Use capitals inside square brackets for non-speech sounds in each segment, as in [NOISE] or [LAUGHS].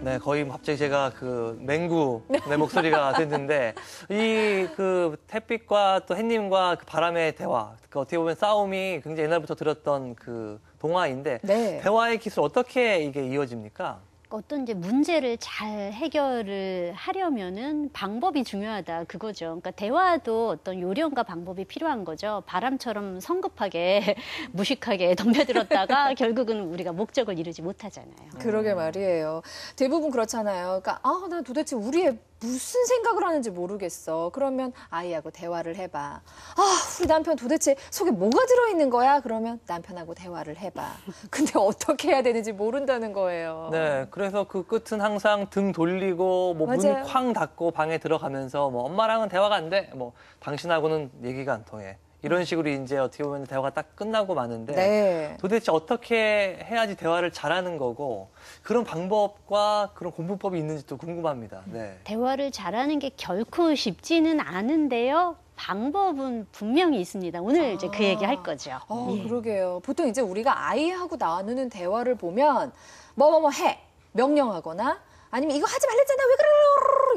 네, 거의 갑자기 제가 그 맹구 내 목소리가 [LAUGHS] 됐는데 이 그 햇빛과 또 햇님과 그 바람의 대화, 그 어떻게 보면 싸움이 굉장히 옛날부터 들었던 그 동화인데 네. 대화의 기술 어떻게 이게 이어집니까? 어떤 이제 문제를 잘 해결을 하려면은 방법이 중요하다 그거죠. 그러니까 대화도 어떤 요령과 방법이 필요한 거죠. 바람처럼 성급하게 [LAUGHS] 무식하게 덤벼들었다가 [LAUGHS] 결국은 우리가 목적을 이루지 못하잖아요. 그러게 말이에요. 대부분 그렇잖아요. 그러니까 아, 나 도대체 우리의 무슨 생각을 하는지 모르겠어. 그러면 아이하고 대화를 해봐. 아, 우리 남편 도대체 속에 뭐가 들어있는 거야? 그러면 남편하고 대화를 해봐. [LAUGHS] 근데 어떻게 해야 되는지 모른다는 거예요. 네, 그래서 그 끝은 항상 등 돌리고 뭐 문 맞아요. 쾅 닫고 방에 들어가면서 뭐 엄마랑은 대화가 안 돼, 뭐 당신하고는 얘기가 안 통해. 이런 식으로 이제 어떻게 보면 대화가 딱 끝나고 마는데 네. 도대체 어떻게 해야지 대화를 잘하는 거고 그런 방법과 그런 공부법이 있는지 또 궁금합니다. 네. 대화를 잘하는 게 결코 쉽지는 않은데요. 방법은 분명히 있습니다. 오늘 이제 그 얘기 할 거죠. 어, 예. 그러게요. 보통 이제 우리가 아이하고 나누는 대화를 보면 뭐뭐뭐 해 명령하거나 아니면 이거 하지 말랬잖아 왜 그래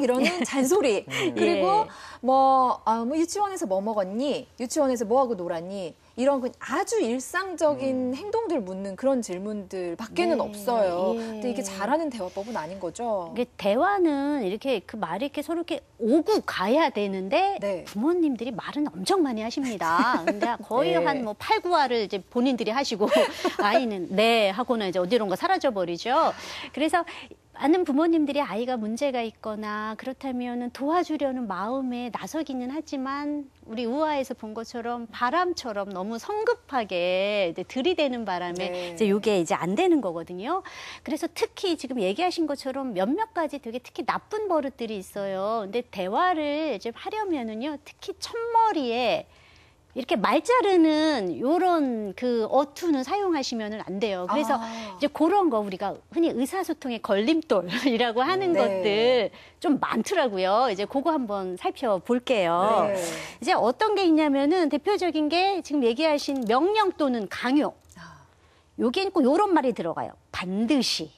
이러는 [LAUGHS] 잔소리 그리고 예. 뭐, 아, 뭐 유치원에서 뭐 먹었니 유치원에서 뭐 하고 놀았니 이런 그 아주 일상적인 행동들 묻는 그런 질문들밖에는 네, 없어요. 예. 근데 이게 잘하는 대화법은 아닌 거죠. 이게 대화는 이렇게 그 말이 이렇게 서로 이렇게 오고 가야 되는데 네. 부모님들이 말은 엄청 많이 하십니다. 근데 거의 [LAUGHS] 네. 한뭐 8, 9화를 이제 본인들이 하시고 [LAUGHS] 아이는 네 하고는 이제 어디론가 사라져 버리죠. 그래서 많은 부모님들이 아이가 문제가 있거나 그렇다면은 도와주려는 마음에 나서기는 하지만 우리 우화에서 본 것처럼 바람처럼 너무 성급하게 들이대는 바람에 네. 이제 이게 이제 안 되는 거거든요. 그래서 특히 지금 얘기하신 것처럼 몇몇 가지 되게 특히 나쁜 버릇들이 있어요. 근데 대화를 이제 하려면은요, 특히 첫머리에 이렇게 말 자르는 요런 그 어투는 사용하시면은 안 돼요. 그래서 아. 이제 그런 거 우리가 흔히 의사소통의 걸림돌이라고 하는 네. 것들 좀 많더라고요. 이제 그거 한번 살펴볼게요. 네. 이제 어떤 게 있냐면은 대표적인 게 지금 얘기하신 명령 또는 강요. 아. 여기엔 꼭 요런 말이 들어가요. 반드시.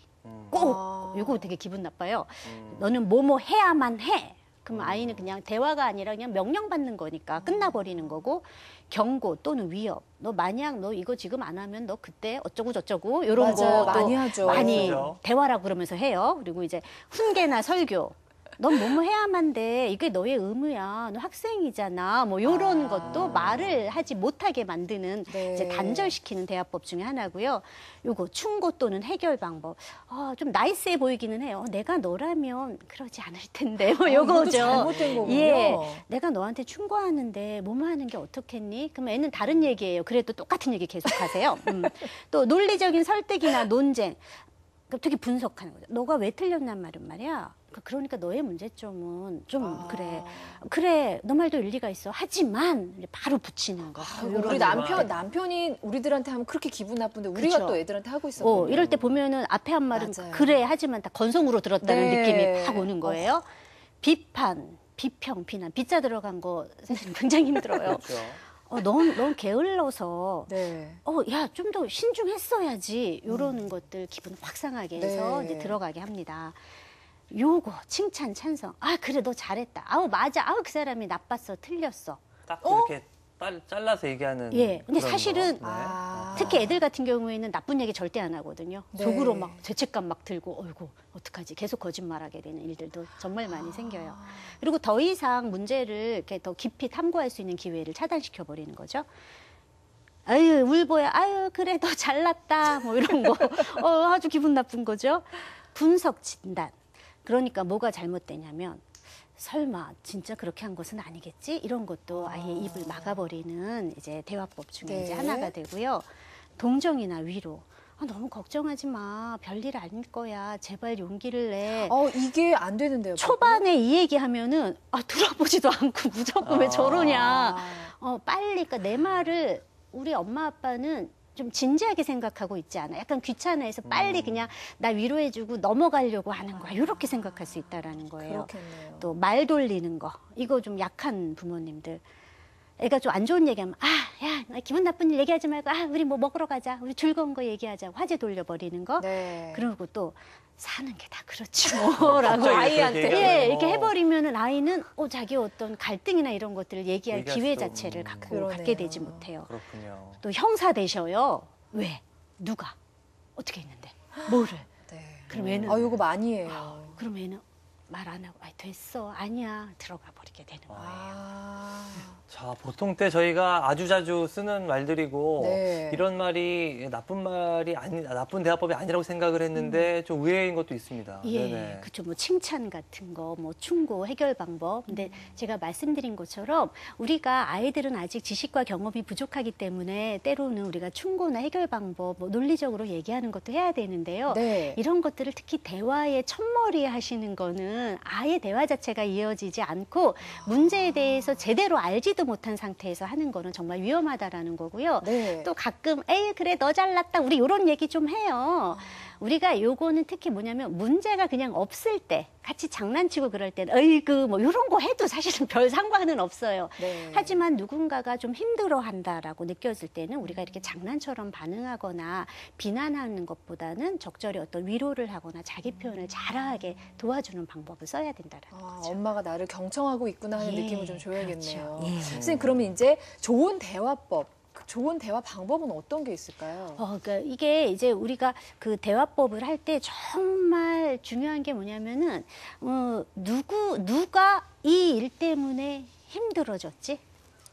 꼭. 아. 요거 되게 기분 나빠요. 음. 너는 뭐뭐 해야만 해. 그러면 아이는 그냥 대화가 아니라 그냥 명령받는 거니까 끝나버리는 거고 경고 또는 위협. 너 만약 너 이거 지금 안 하면 너 그때 어쩌고 저쩌고 요런 맞아요. 거 많이 또 하죠. 많이 그죠. 대화라고 그러면서 해요. 그리고 이제 훈계나 설교. 넌 뭐뭐 해야만 돼. 이게 너의 의무야. 너 학생이잖아. 뭐 요런 아. 것도 말을 하지 못하게 만드는 네. 이제 단절시키는 대화법 중에 하나고요. 요거 충고 또는 해결 방법. 아, 좀 나이스해 보이기는 해요. 내가 너라면 그러지 않을 텐데. 뭐 아, 요거죠. 잘못된 거군요. 예. 내가 너한테 충고하는데 뭐뭐 하는 게 어떻겠니? 그럼 애는 다른 얘기예요. 그래도 똑같은 얘기 계속 하세요. 음. 또 논리적인 설득이나 논쟁. 그러니까 되게 분석하는 거죠. 너가 왜 틀렸냔 말은 말이야. 그러니까 너의 문제점은 좀 아. 그래. 그래. 너 말도 일리가 있어. 하지만 바로 붙이는 거. 요런 우리 거. 남편 남편이 우리들한테 하면 그렇게 기분 나쁜데 우리가 그쵸. 또 애들한테 하고 있었거든요. 어, 이럴 때 보면은 앞에 한 말은 맞아요. 그래 하지만 다 건성으로 들었다는 네. 느낌이 팍 오는 거예요. 비판, 비평, 비난, 비자 들어간 거 사실 [LAUGHS] 굉장히 힘들어요. 그렇죠. 어, 넌, 넌 게을러서 네. 어, 야, 좀 더 신중했어야지. 요러는 것들 기분 확 상하게 해서 네. 이제 들어가게 합니다. 요거, 칭찬, 찬성. 아, 그래, 너 잘했다. 아우, 맞아. 아우, 그 사람이 나빴어. 틀렸어. 딱 이렇게 딸, 잘라서 얘기하는. 예, 근데 사실은 거. 네. 아. 특히 애들 같은 경우에는 나쁜 얘기 절대 안 하거든요. 네. 속으로 막 죄책감 막 들고, 어이구, 어떡하지? 계속 거짓말하게 되는 일들도 정말 많이 아. 생겨요. 그리고 더 이상 문제를 이렇게 더 깊이 탐구할 수 있는 기회를 차단시켜 버리는 거죠. 아유, 울보야. 아유, 그래, 너 잘났다. 뭐 이런 거. [LAUGHS] 어, 아주 기분 나쁜 거죠. 분석 진단. 그러니까 뭐가 잘못되냐면, 설마 진짜 그렇게 한 것은 아니겠지? 이런 것도 아예 입을 막아버리는 이제 대화법 중에 네. 이제 하나가 되고요. 동정이나 위로. 아, 너무 걱정하지 마. 별일 아닐 거야. 제발 용기를 내. 어 이게 안 되는데요. 초반에 이 얘기 하면은 아 들어보지도 않고 무조건 왜 아. 저러냐. 어 빨리 그러니까 내 말을 우리 엄마 아빠는 좀 진지하게 생각하고 있지 않아. 약간 귀찮아해서 빨리 음. 그냥 나 위로해주고 넘어가려고 하는 거야. 이렇게 생각할 수 있다라는 거예요. 또 말 돌리는 거 이거 좀 약한 부모님들. 애가 좀 안 좋은 얘기하면 아, 야, 나 기분 나쁜 일 얘기하지 말고 아, 우리 뭐 먹으러 가자. 우리 즐거운 거 얘기하자. 화제 돌려버리는 거. 네. 그리고 또 사는 게 다 [LAUGHS] 그렇지 뭐라고 아이한테. 예, 이렇게 뭐. 해버리면은 아이는 어, 자기 어떤 갈등이나 이런 것들을 얘기할 기회 수 자체를. 갖고 그러네요. 갖게 되지 못해요. 그렇군요. 또 형사 되셔요. 왜? 누가? 어떻게 했는데? [GASPS] 뭐를? 네. 그럼 애는 아, 요거 많이 해요. 그럼 애는 말 안 하고 아 됐어 아니야 들어가 버리게 되는 거예요. 아. 자, 보통 때 저희가 아주 자주 쓰는 말들이고 네. 이런 말이 나쁜 말이 아니 나쁜 대화법이 아니라고 생각을 했는데 좀 의외인 것도 있습니다. 예. 그렇죠. 뭐 칭찬 같은 거, 뭐 충고, 해결 방법. 근데 제가 말씀드린 것처럼 우리가 아이들은 아직 지식과 경험이 부족하기 때문에 때로는 우리가 충고나 해결 방법, 뭐 논리적으로 얘기하는 것도 해야 되는데요. 네. 이런 것들을 특히 대화의 첫머리에 하시는 거는 아예 대화 자체가 이어지지 않고 문제에 대해서 제대로 알지도 못한 상태에서 하는 거는 정말 위험하다라는 거고요. 네. 또 가끔 에이 그래 너 잘났다 우리 이런 얘기 좀 해요. 우리가 요거는 특히 뭐냐면 문제가 그냥 없을 때 같이 장난치고 그럴 때는 어이구 뭐 이런 거 해도 사실은 별 상관은 없어요. 네. 하지만 누군가가 좀 힘들어한다라고 느껴질 때는 우리가 이렇게 장난처럼 반응하거나 비난하는 것보다는 적절히 어떤 위로를 하거나 자기 표현을 잘하게 도와주는 방법을 써야 된다라는 아, 거죠. 엄마가 나를 경청하고 있구나 하는 예, 느낌을 좀 줘야겠네요. 그렇죠. 예. 선생님 그러면 이제 좋은 대화법, 그 좋은 대화 방법은 어떤 게 있을까요? 어, 그러니까 이게 이제 우리가 그 대화법을 할 때 정말 중요한 게 뭐냐면은 어, 누구 누가 이 일 때문에 힘들어졌지?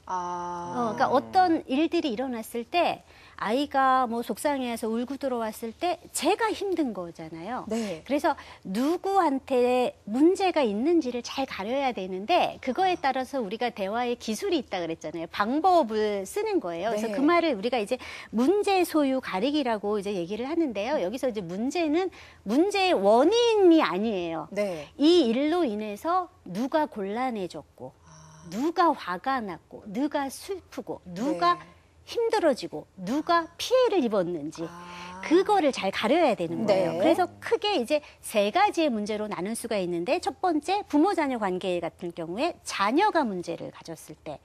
아, 어, 그러니까 어떤 일들이 일어났을 때 아이가 뭐 속상해서 울고 들어왔을 때 제가 힘든 거잖아요. 네. 그래서 누구한테 문제가 있는지를 잘 가려야 되는데 그거에 따라서 우리가 대화의 기술이 있다 그랬잖아요. 방법을 쓰는 거예요. 그래서 네. 그 말을 우리가 이제 문제 소유 가리기라고 이제 얘기를 하는데요. 여기서 이제 문제는 문제의 원인이 아니에요. 네. 이 일로 인해서 누가 곤란해졌고 아, 누가 화가 났고 누가 슬프고 누가 네. 힘들어지고 누가 피해를 입었는지 아. 그거를 잘 가려야 되는 거예요. 네. 그래서 크게 이제 세 가지의 문제로 나눌 수가 있는데 첫 번째 부모 자녀 관계 같은 경우에 자녀가 문제를 가졌을 때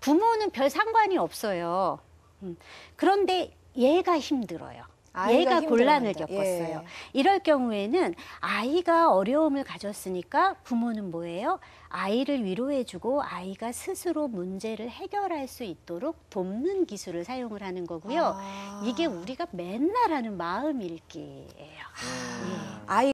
부모는 별 상관이 없어요. 음. 그런데 얘가 힘들어요. 얘가 곤란을 힘들어한다. 겪었어요. 예. 이럴 경우에는 아이가 어려움을 가졌으니까 부모는 뭐예요? 아이를 위로해주고 아이가 스스로 문제를 해결할 수 있도록 돕는 기술을 사용을 하는 거고요. 아. 이게 우리가 맨날 하는 마음 읽기예요. 음. 아이